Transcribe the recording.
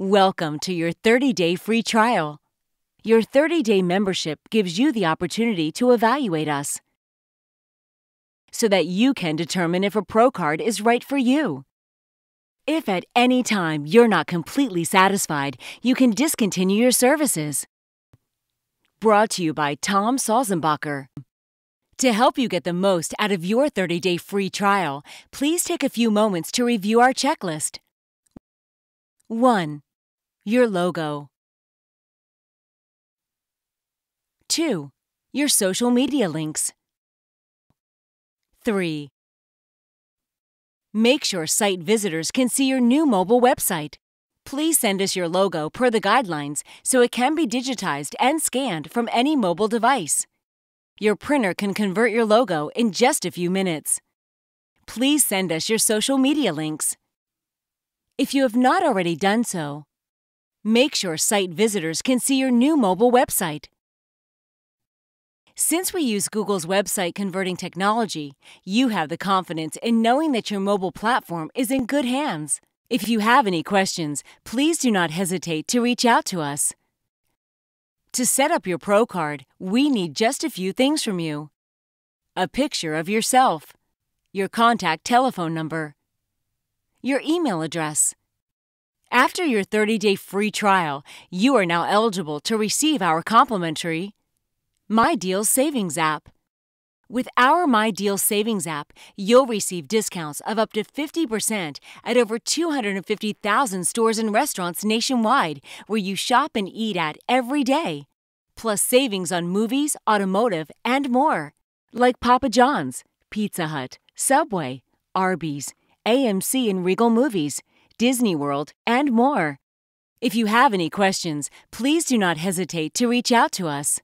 Welcome to your 30 day free trial. Your 30 day membership gives you the opportunity to evaluate us so that you can determine if a Pro card is right for you. If at any time you're not completely satisfied, you can discontinue your services. Brought to you by Tom Salzenbacher. To help you get the most out of your 30 day free trial, please take a few moments to review our checklist. 1. Your logo. 2. Your social media links. 3. Make sure site visitors can see your new mobile website. Please send us your logo per the guidelines so it can be digitized and scanned from any mobile device. Your printer can convert your logo in just a few minutes. Please send us your social media links. If you have not already done so, make sure site visitors can see your new mobile website. Since we use Google's website converting technology, you have the confidence in knowing that your mobile platform is in good hands. If you have any questions, please do not hesitate to reach out to us. To set up your Pro card, we need just a few things from you a picture of yourself, your contact telephone number, your email address. After your 30 day free trial, you are now eligible to receive our complimentary My Deals Savings app. With our My Deals Savings app, you'll receive discounts of up to 50% at over 250,000 stores and restaurants nationwide where you shop and eat at every day. Plus savings on movies, automotive, and more. Like Papa John's, Pizza Hut, Subway, Arby's, AMC and Regal Movies, Disney World, and more. If you have any questions, please do not hesitate to reach out to us.